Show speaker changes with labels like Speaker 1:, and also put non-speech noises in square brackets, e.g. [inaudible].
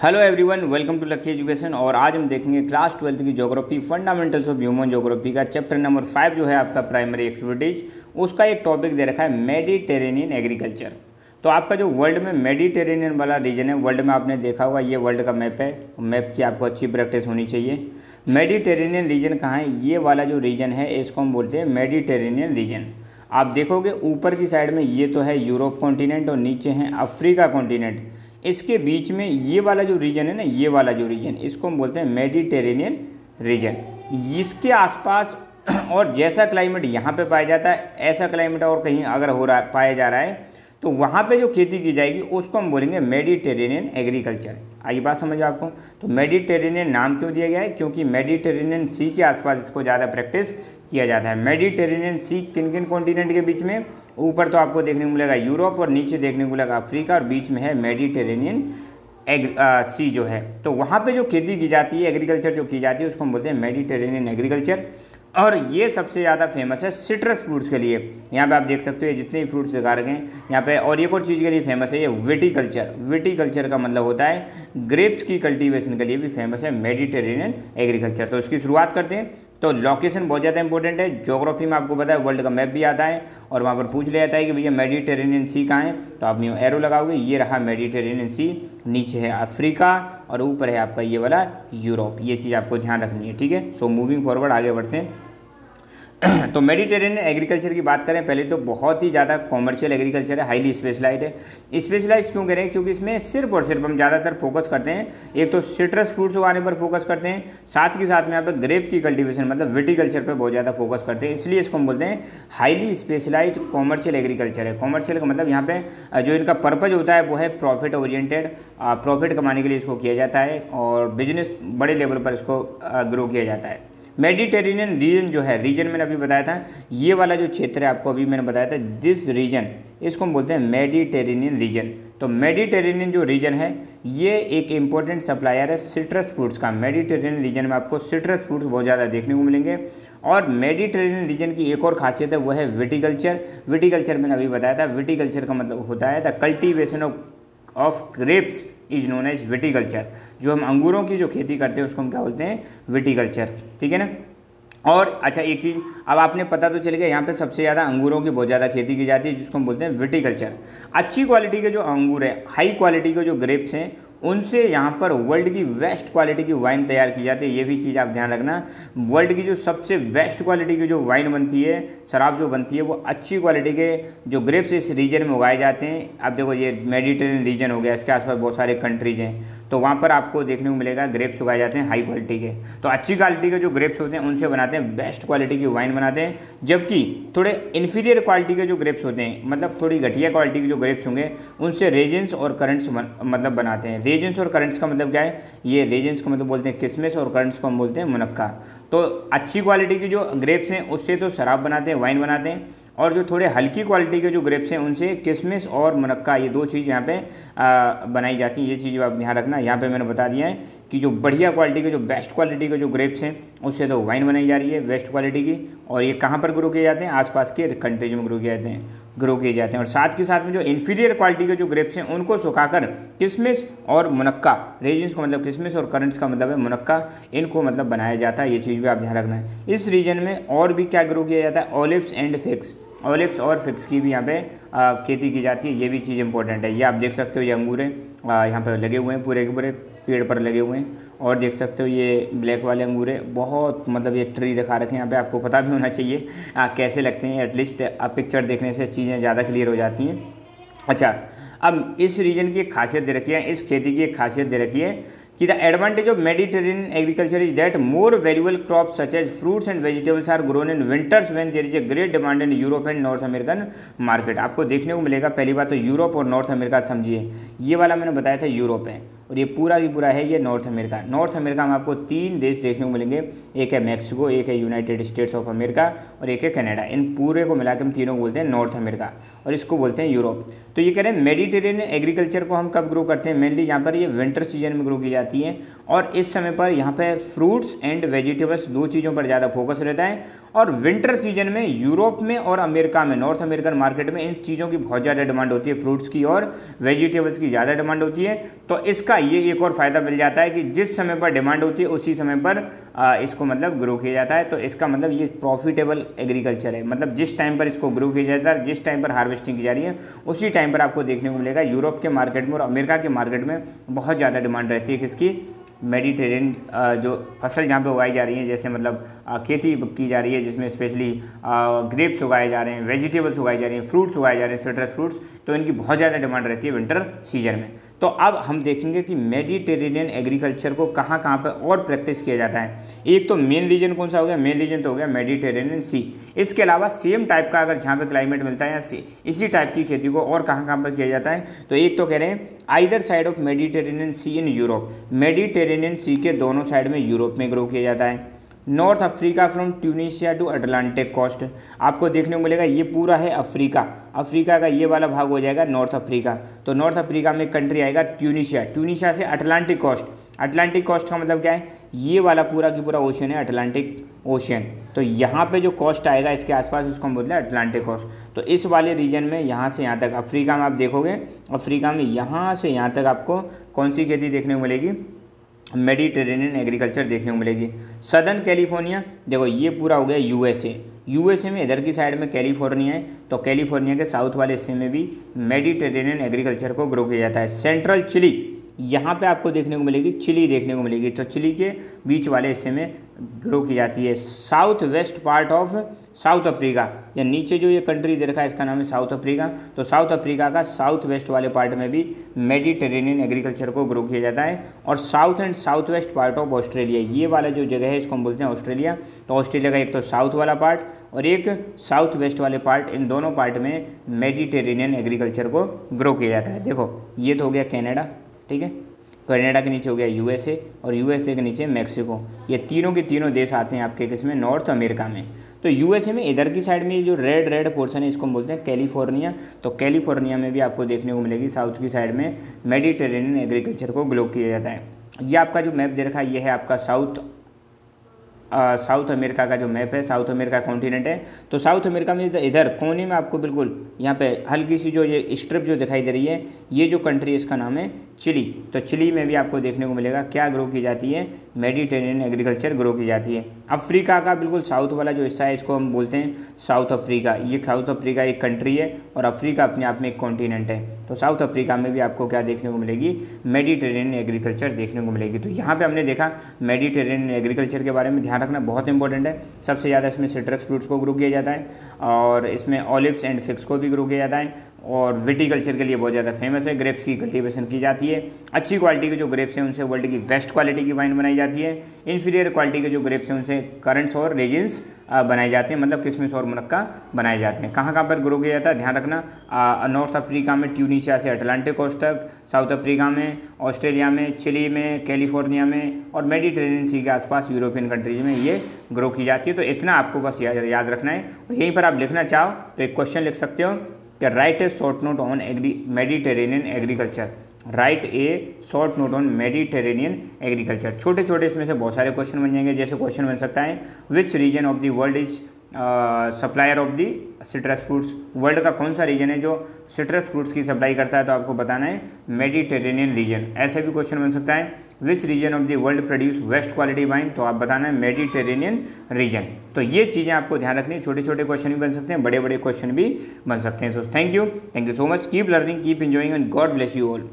Speaker 1: Hello everyone welcome to Lucky Education और आज हम देखेंगे क्लास ट्वेल्थ की geography fundamentals of human geography का चैप्टर नंबर फाइव जो है आपका प्राइमरी एक्टिविटीज़ उसका एक टॉपिक दे रखा है मेडिटेरेनियन एग्रीकल्चर तो आपका जो वर्ल्ड में मेडिटेरेनियन वाला रीजन है वर्ल्ड में आपने देखा होगा, ये वर्ल्ड का मैप है मैप की आपको अच्छी प्रैक्टिस होनी चाहिए। मेडिटेरेनियन रीजन कहाँ है? ये वाला जो रीजन है, इसको हम बोलते हैं मेडिटेरेनियन रीजन आप देखोगे ऊपर की साइड में ये तो है यूरोप कॉन्टिनेंट और नीचे हैं अफ्रीका कॉन्टिनेंट इसके बीच में ये वाला जो रीजन है ना, ये वाला जो रीजन इसको हम बोलते हैं मेडिटेरेनियन रीजन इसके आसपास [clears throat] और जैसा क्लाइमेट यहाँ पे पाया जाता है, ऐसा क्लाइमेट और कहीं अगर हो रहा पाया जा रहा है तो वहाँ पे जो खेती की जाएगी, उसको हम बोलेंगे मेडिटेरेनियन एग्रीकल्चर आइए बात समझ आपको? तो मेडिटेरेनियन नाम क्यों दिया गया है? क्योंकि मेडिटेरेनियन सी के आसपास इसको ज़्यादा प्रैक्टिस किया जाता है। मेडिटेरेनियन सी किन किन कॉन्टिनेंट के बीच में? ऊपर तो आपको देखने को मिलेगा यूरोप और नीचे देखने को मिलेगा अफ्रीका और बीच में है मेडिटेरेनियन एग सी जो है। तो वहाँ पे जो खेती की जाती है एग्रीकल्चर जो की जाती है, उसको हम बोलते हैं मेडिटेरेनियन एग्रीकल्चर। और ये सबसे ज़्यादा फ़ेमस है सिट्रस फ्रूट्स के लिए। यहाँ पे आप देख सकते हो, ये जितने फ्रूट्स दिखा रखे हैं, यहाँ पे और एक और चीज़ के लिए फ़ेमस है, ये विटिकल्चर विटिकल्चर का मतलब होता है ग्रेप्स की कल्टीवेशन के लिए भी फ़ेमस है मेडिटेरेनियन एग्रीकल्चर तो इसकी शुरुआत करते हैं। तो लोकेशन बहुत ज़्यादा इंपॉर्टेंट है। जोग्राफी में आपको पता है वर्ल्ड का मैप भी आता है और वहाँ पर पूछ लिया जाता है कि भैया मेडिटेरेनियन सी कहाँ है? तो आप न्यू एरो लगाओगे, ये रहा मेडिटेरेनियन सी नीचे है अफ्रीका और ऊपर है आपका ये वाला यूरोप ये चीज़ आपको ध्यान रखनी है, ठीक है? सो मूविंग फॉरवर्ड आगे बढ़ते हैं। [clears throat] तो मेडिटेरियन एग्रीकल्चर की बात करें, पहले तो बहुत ही ज़्यादा कॉमर्शियल एग्रीकल्चर है हाईली स्पेशलाइज है। स्पेशलाइज क्यों करें? क्योंकि इसमें सिर्फ़ और सिर्फ़ हम ज़्यादातर फोकस करते हैं। एक तो सिट्रस फ्रूट्स उगाने पर फोकस करते हैं, साथ के साथ में यहाँ पर ग्रेप की कल्टिवेशन मतलब विटिकल्चर पर बहुत ज़्यादा फोकस करते हैं। इसलिए इसको हम बोलते हैं हाईली स्पेशलाइज कॉमर्शियल एग्रीकल्चर है। कॉमर्शियल का मतलब यहाँ पर जो इनका पर्पज़ होता है, वो है प्रॉफिट ओरिएंटेड प्रॉफिट कमाने के लिए इसको किया जाता है और बिज़नेस बड़े लेवल पर इसको ग्रो किया जाता है। मेडिटेरेनियन रीजन जो है, रीजन मैंने अभी बताया था, ये वाला जो क्षेत्र है आपको अभी मैंने बताया था दिस रीजन इसको हम बोलते हैं मेडिटेरेनियन रीजन। तो मेडिटेरेनियन जो रीजन है, ये एक इम्पोर्टेंट सप्लायर है सिट्रस फ्रूट्स का। मेडिटेरेनियन रीजन में आपको सिट्रस फ्रूट्स बहुत ज़्यादा देखने को मिलेंगे। और मेडिटेरेनियन रीजन की एक और खासियत है, वो है विटिकल्चर विटिकल्चर मैंने अभी बताया था विटिकल्चर का मतलब होता है the cultivation of of grapes is known as viticulture जो हम अंगूरों की जो खेती करते हैं, उसको हम क्या बोलते हैं? विटिकल्चर ठीक है ना? और अच्छा एक चीज़, अब आपने पता तो चल गया, यहाँ पे सबसे ज़्यादा अंगूरों की बहुत ज़्यादा खेती की जाती है, जिसको हम बोलते हैं विटिकल्चर अच्छी क्वालिटी के जो अंगूर है हाई क्वालिटी के जो ग्रेप्स हैं उनसे यहाँ पर वर्ल्ड की बेस्ट क्वालिटी की वाइन तैयार की जाती है, ये भी चीज़ आप ध्यान रखना। वर्ल्ड की जो सबसे बेस्ट क्वालिटी की जो वाइन बनती है, शराब जो बनती है, वो अच्छी क्वालिटी के जो ग्रेप्स इस रीजन में उगाए जाते हैं। अब देखो ये मेडिटेरियन रीजन हो गया, इसके आसपास बहुत सारे कंट्रीज़ हैं। तो वहाँ पर आपको देखने को मिलेगा ग्रेप्स उगाए जाते हैं हाई क्वालिटी के। तो अच्छी क्वालिटी के जो ग्रेप्स होते हैं, उनसे बनाते हैं बेस्ट क्वालिटी की वाइन बनाते हैं। जबकि थोड़े इन्फीरियर क्वालिटी के जो ग्रेप्स होते हैं मतलब थोड़ी घटिया क्वालिटी के जो ग्रेप्स होंगे, उनसे रेजेंस और करंट्स मतलब बनाते हैं। रेजेंस और करंट्स का मतलब क्या है? ये रेजेंस का मतलब बोलते हैं किसमिस और करंट्स को हम बोलते हैं मुनक्का। तो अच्छी क्वालिटी की जो ग्रेप्स हैं, उससे तो शराब बनाते हैं वाइन बनाते हैं। और जो थोड़े हल्की क्वालिटी के जो ग्रेप्स हैं, उनसे किशमिश और मुनक्का, ये दो चीज़ यहाँ पे बनाई जाती हैं। ये चीज़ आप ध्यान रखना। यहाँ पे मैंने बता दिया है कि जो बढ़िया क्वालिटी के, जो बेस्ट क्वालिटी के जो ग्रेप्स हैं, उससे तो वाइन बनाई जा रही है बेस्ट क्वालिटी की। और ये कहाँ पर ग्रो किए जाते हैं? आसपास के कंट्रीज़ में ग्रो किए जाते हैं ग्रो किए जाते हैं। और साथ के साथ में जो इन्फीरियर क्वालिटी के जो ग्रेप्स हैं, उनको सुखाकर किशमिश और मुनक्का रेजिन्स को मतलब किशमिश और करंट्स का मतलब है मुनक्का, इनको मतलब बनाया जाता है। ये चीज़ भी आप ध्यान रखना है। इस रीजन में और भी क्या ग्रो किया जाता है? ऑलिव्स एंड फिक्स ऑलिव्स और फिक्स की भी यहाँ पे खेती की जाती है ये भी चीज़ इंपॉर्टेंट है। ये आप देख सकते हो ये अंगूर हैं यहाँ पे लगे हुए हैं पूरे के पूरे पेड़ पर लगे हुए हैं। और देख सकते हो ये ब्लैक वाले अंगूर है बहुत मतलब ये ट्री दिखा रखे हैं यहाँ पे आपको पता भी होना चाहिए आ, कैसे लगते हैं। एटलीस्ट आप पिक्चर देखने से चीज़ें ज़्यादा क्लियर हो जाती हैं। अच्छा अब इस रीजन की खासियत दे रखी है इस खेती की खासियत दे रखी है कि the advantage of Mediterranean agriculture is that more valuable crop such as fruits and vegetables are grown in winters when there is a great demand in Europe and North American market आपको देखने को मिलेगा, पहली बात तो Europe और north America समझिए। ये वाला मैंने बताया था यूरोप है। और ये पूरा ही पूरा है, ये नॉर्थ अमेरिका नॉर्थ अमेरिका में आपको तीन देश देखने को मिलेंगे। एक है मैक्सिको एक है यूनाइटेड स्टेट्स ऑफ़ अमेरिका और एक है कनाडा इन पूरे को मिलाकर हम तीनों बोलते हैं नॉर्थ अमेरिका और इसको बोलते हैं यूरोप तो ये कह रहे हैं मेडिटेरेनियन एग्रीकल्चर को हम कब ग्रो करते हैं? मेनली यहाँ पर ये विंटर सीज़न में ग्रो की जाती है और इस समय पर यहाँ पर फ्रूट्स एंड वेजिटेबल्स दो चीज़ों पर ज़्यादा फोकस रहता है और विंटर सीज़न में यूरोप में और अमेरिका में नॉर्थ अमेरिकन मार्केट में इन चीज़ों की बहुत ज़्यादा डिमांड होती है फ्रूट्स की और वेजिटेबल्स की ज़्यादा डिमांड होती है। तो इसका ये एक और फ़ायदा मिल जाता है कि जिस समय पर डिमांड होती है, उसी समय पर इसको मतलब ग्रो किया जाता है। तो इसका मतलब ये प्रॉफिटेबल एग्रीकल्चर है। मतलब जिस टाइम पर इसको ग्रो किया जाता है, जिस टाइम पर हार्वेस्टिंग की जा रही है, उसी टाइम पर आपको देखने को मिलेगा यूरोप के मार्केट में और अमेरिका के मार्केट में बहुत ज़्यादा डिमांड रहती है किसकी मेडिटेरियन जो फ़सल जहाँ पे उगाई जा रही है, जैसे मतलब खेती की जा रही है, जिसमें स्पेशली ग्रेप्स उगाए जा रहे हैं वेजिटेबल्स उगाई जा रही हैं फ्रूट्स उगाए जा रहे हैं सिट्रस फ्रूट्स तो इनकी बहुत ज़्यादा डिमांड रहती है विंटर सीज़न में। तो अब हम देखेंगे कि मेडिटेरेनियन एग्रीकल्चर को कहाँ कहाँ पर और प्रैक्टिस किया जाता है। एक तो मेन रीजन कौन सा हो गया? मेन रीजन तो हो गया मेडिटेरेनियन सी। इसके अलावा सेम टाइप का अगर जहाँ पर क्लाइमेट मिलता है या इसी टाइप की खेती को और कहाँ कहाँ पर किया जाता है। तो एक तो कह रहे हैं either side of Mediterranean sea in Europe Mediterranean sea के दोनों साइड में यूरोप में ग्रो किया जाता है। North Africa from Tunisia to Atlantic coast. आपको देखने को मिलेगा, ये पूरा है अफ्रीका। अफ्रीका का ये वाला भाग हो जाएगा नॉर्थ अफ्रीका। तो नॉर्थ अफ्रीका में कंट्री आएगा ट्यूनिशिया। ट्यूनिशिया से अटलांटिक कोस्ट। अटलांटिक कोस्ट का मतलब क्या है? ये वाला पूरा की पूरा ओशन है, अटलांटिक ओशियन तो यहाँ पे जो कोस्ट आएगा, इसके आसपास उसको हम बोलते हैं अटलांटिक कोस्ट तो इस वाले रीजन में यहाँ से यहाँ तक, अफ्रीका में आप देखोगे, अफ्रीका में यहाँ से यहाँ तक आपको कौन सी खेती देखने को मिलेगी? मेडिटेरेनियन एग्रीकल्चर देखने को मिलेगी। सदर्न कैलिफ़ोर्निया, देखो ये पूरा हो गया यूएसए। यूएसए में इधर की साइड में कैलिफ़ोर्निया है तो कैलिफ़ोर्निया के साउथ वाले हिस्से में भी मेडिटेरेनियन एग्रीकल्चर को ग्रो किया जाता है। सेंट्रल चिली यहाँ पे आपको देखने को मिलेगी, चिली देखने को मिलेगी। तो चिली के बीच वाले हिस्से में ग्रो की जाती है। South west part of South Africa, या नीचे जो ये कंट्री दे रखा है, इसका नाम है साउथ अफ्रीका। तो साउथ अफ्रीका का साउथ वेस्ट वाले पार्ट में भी मेडिटेरेनियन एग्रीकल्चर को ग्रो किया जाता है। और south and south west part of Australia, ये वाला जो जगह है, इसको हम बोलते हैं ऑस्ट्रेलिया। तो ऑस्ट्रेलिया का एक तो साउथ वाला पार्ट और एक साउथ वेस्ट वाले पार्ट, इन दोनों पार्ट में मेडिटेरेनियन एग्रीकल्चर को ग्रो किया जाता है। देखो, ये तो हो गया कैनेडा। ठीक है? कनाडा के नीचे हो गया यूएसए और यूएसए के नीचे मैक्सिको ये तीनों के तीनों देश आते हैं आपके किसमें नॉर्थ अमेरिका में। तो यूएसए में इधर की साइड में जो रेड रेड पोर्शन है, इसको हम बोलते हैं कैलिफ़ोर्निया तो कैलिफ़ोर्निया में भी आपको देखने को मिलेगी साउथ की साइड में मेडिटेरेनियन एग्रीकल्चर को ग्लो किया जाता है। ये आपका जो मैप दे रखा है, ये है आपका साउथ साउथ अमेरिका का जो मैप है साउथ अमेरिका कॉन्टिनेंट है। तो साउथ अमेरिका में इधर कोने में आपको बिल्कुल यहाँ पे हल्की सी जो ये स्ट्रिप जो दिखाई दे रही है, ये जो कंट्री इसका नाम है चिली। तो चिली में भी आपको देखने को मिलेगा क्या ग्रो की जाती है। मेडिटेरेनियन एग्रीकल्चर ग्रो की जाती है। अफ्रीका का बिल्कुल साउथ वाला जो हिस्सा है, इसको हम बोलते हैं साउथ अफ्रीका ये साउथ अफ्रीका एक कंट्री है और अफ्रीका अपने आप में एक कॉन्टिनेंट है। तो साउथ अफ्रीका में भी आपको क्या देखने को मिलेगी? मेडिटेरेनियन एग्रीकल्चर देखने को मिलेगी। तो यहाँ पर हमने देखा मेडिटेरेनियन एग्रीकल्चर के बारे में ध्यान रखना बहुत इंपॉर्टेंट है। सबसे ज़्यादा इसमें सिट्रस फ्रूट्स को ग्रो किया जाता है और इसमें ऑलिव्स एंड फिक्स को भी ग्रो किया जाता है और विटीकल्चर के लिए बहुत ज़्यादा फ़ेमस है। ग्रेप्स की कल्टीवेशन की जाती है। अच्छी क्वालिटी के जो ग्रेप्स हैं, उनसे वर्ल्ड की बेस्ट क्वालिटी की वाइन बनाई जाती है। इन्फीरियर क्वालिटी के जो ग्रेप्स हैं, उनसे करंट्स और रेजिन्स बनाए जाते हैं। मतलब किसमिस और मुनक्का बनाए जाते हैं। कहाँ कहाँ पर ग्रो किया जाता है? ध्यान रखना नॉर्थ अफ्रीका में ट्यूनिशिया से अटलांटिक कोस्ट तक साउथ अफ्रीका में ऑस्ट्रेलिया में चिली में कैलिफ़ोर्निया में और मेडिटेरेनियन सी के आसपास यूरोपियन कंट्रीज़ में ये ग्रो की जाती है। तो इतना आपको बस याद रखना है। और यहीं पर आप लिखना चाहो तो एक क्वेश्चन लिख सकते हो, कि write a short note on agri Mediterranean agriculture write a short note on Mediterranean agriculture छोटे छोटे इसमें से बहुत सारे क्वेश्चन बन जाएँगे, जैसे क्वेश्चन बन सकता है which region of the world is supplier of the citrus fruits world का कौन सा रीजन है जो सिट्रस फ्रूट्स की सप्लाई करता है? तो आपको बताना है मेडिटेरेनियन रीजन ऐसे भी क्वेश्चन बन सकता है which region of the world produce best quality wine तो आप बताना है मेडिटेरेनियन रीजन तो ये चीज़ें आपको ध्यान रखनी छोटे छोटे क्वेश्चन भी बन सकते हैं बड़े बड़े क्वेश्चन भी बन सकते हैं। So thank you thank you so much keep learning keep enjoying and God bless you all